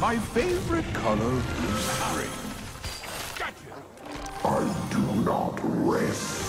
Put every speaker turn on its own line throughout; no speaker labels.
My favorite color is spring.
I do not rest.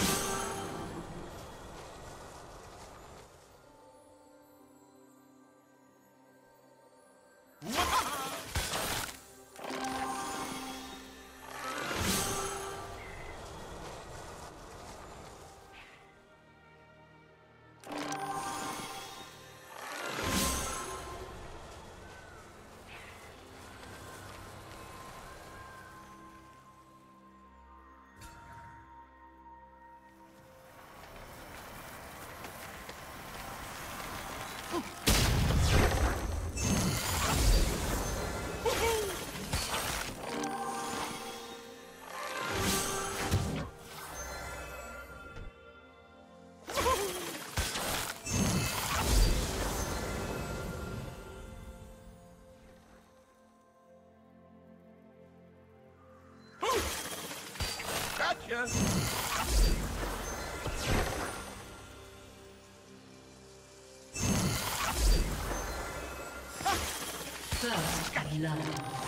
First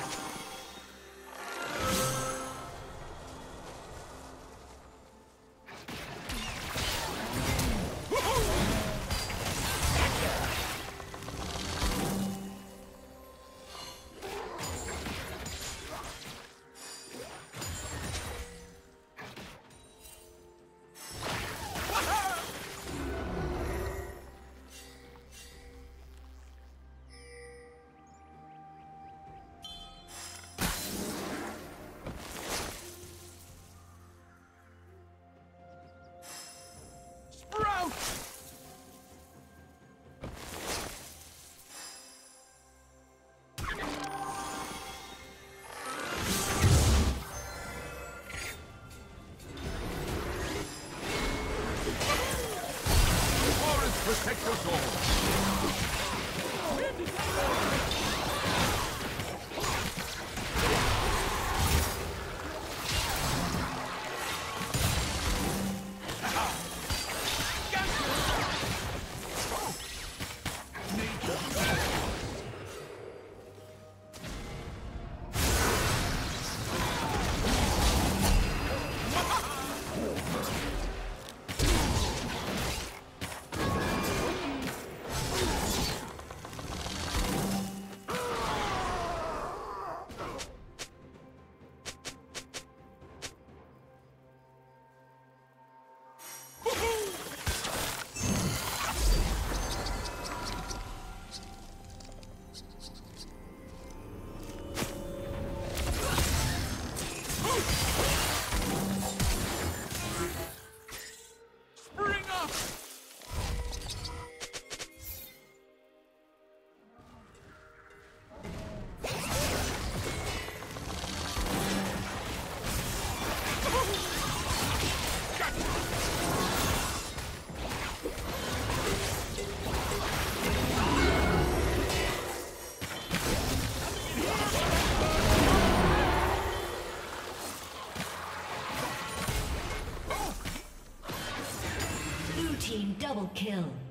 kill.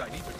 I need to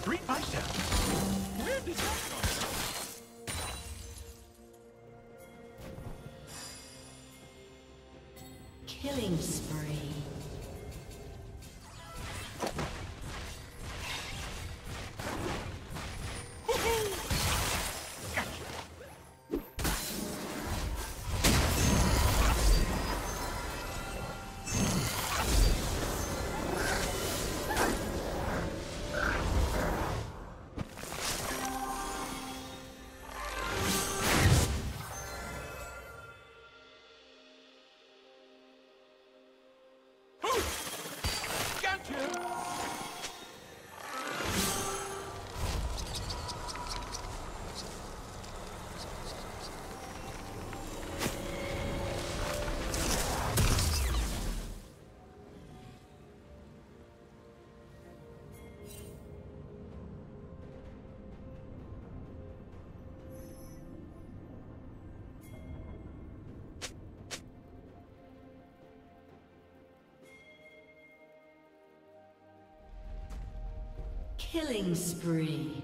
Killing spree.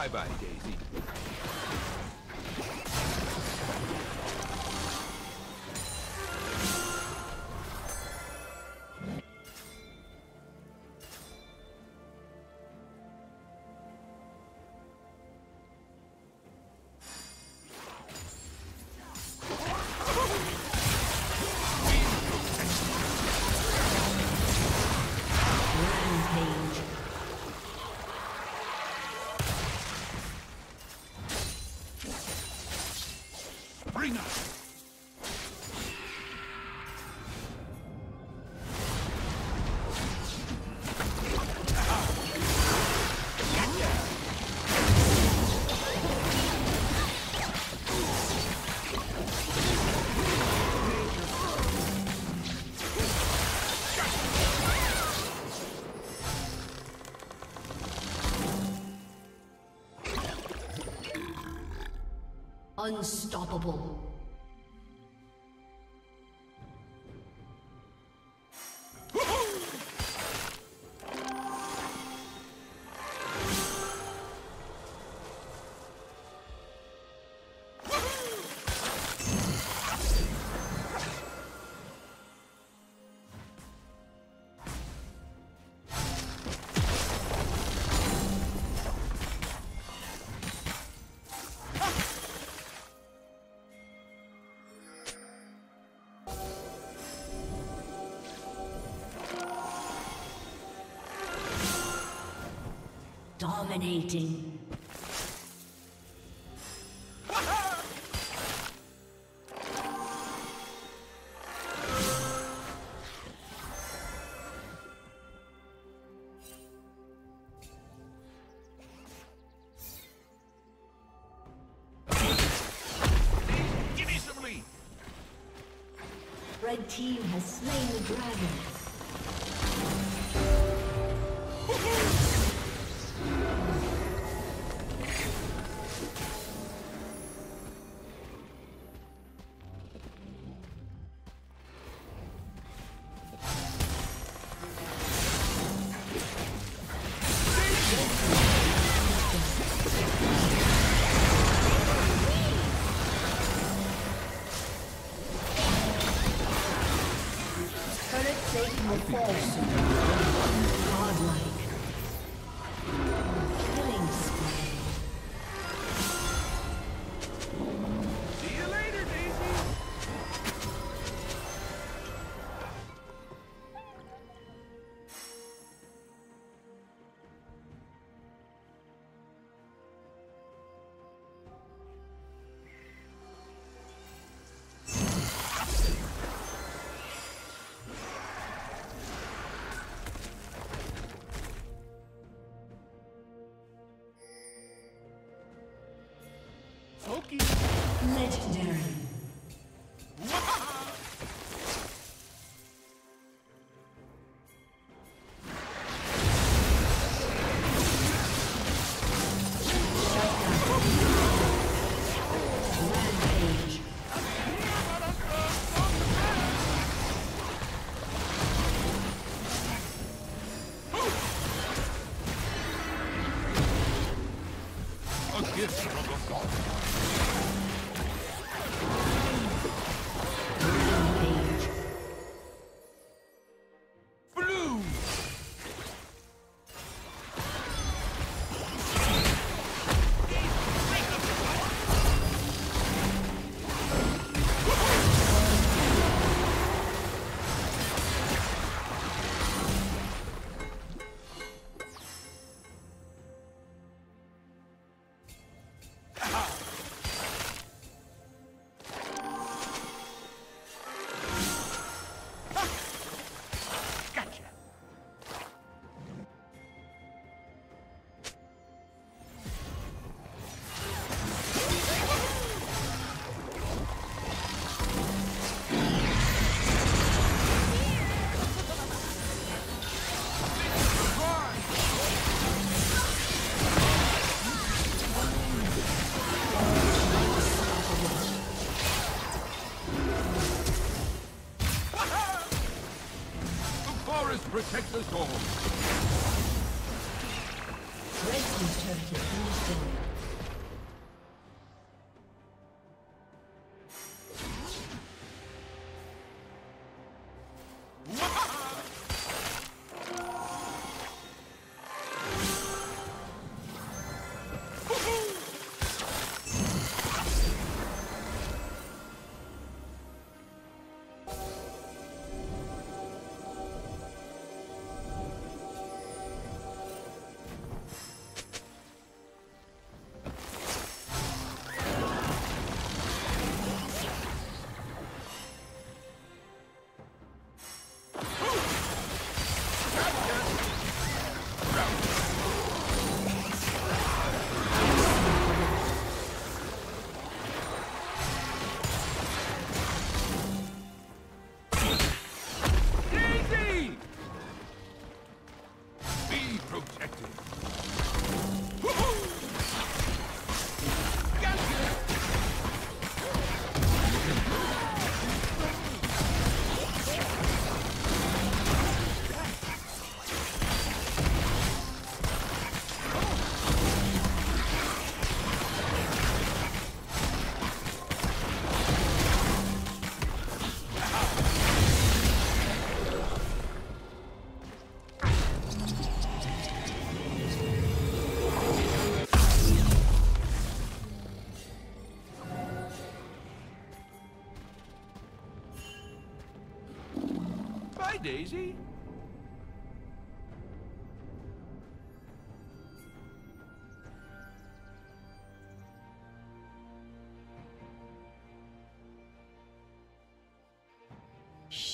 Bye-bye, Unstoppable. Dominating.
Give me some lead.
Red team has slain the dragon. jest
wrogą.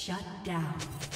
Shut down.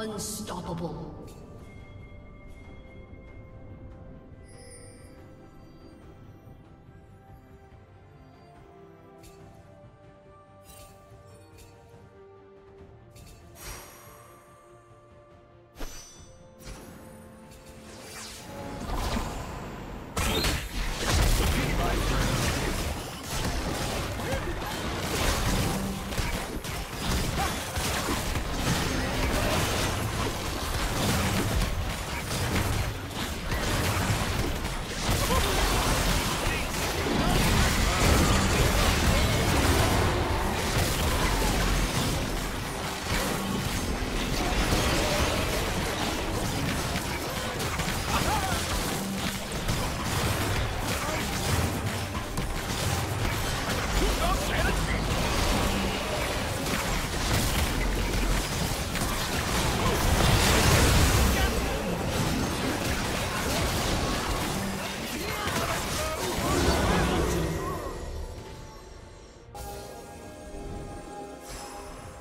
Unstoppable.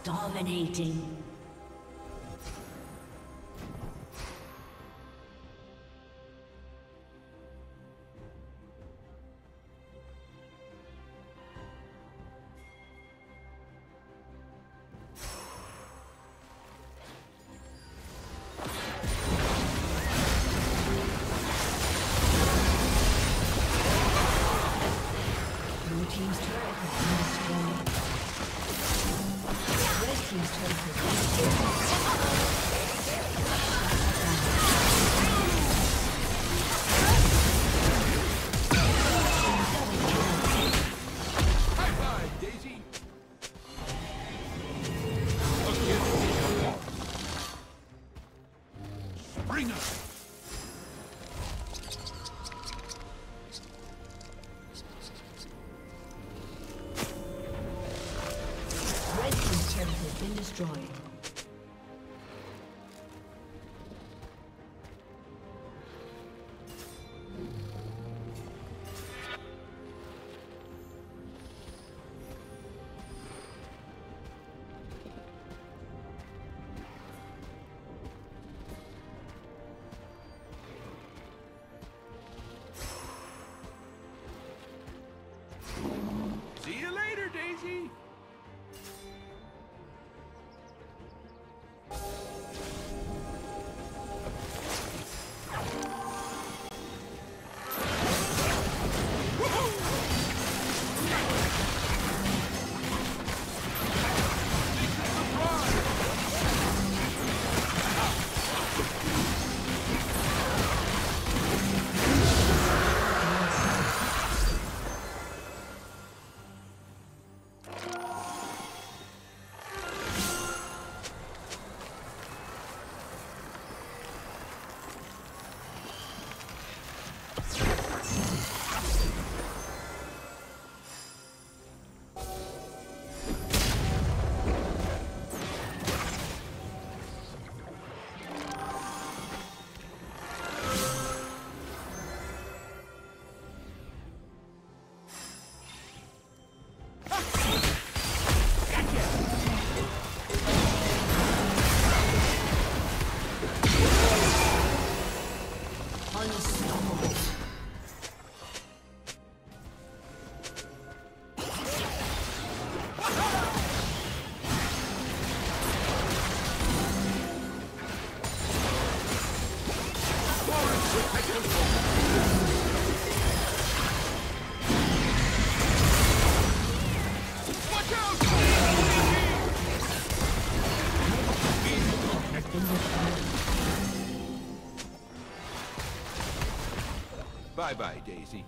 Dominating.
Bye-bye, Daisy.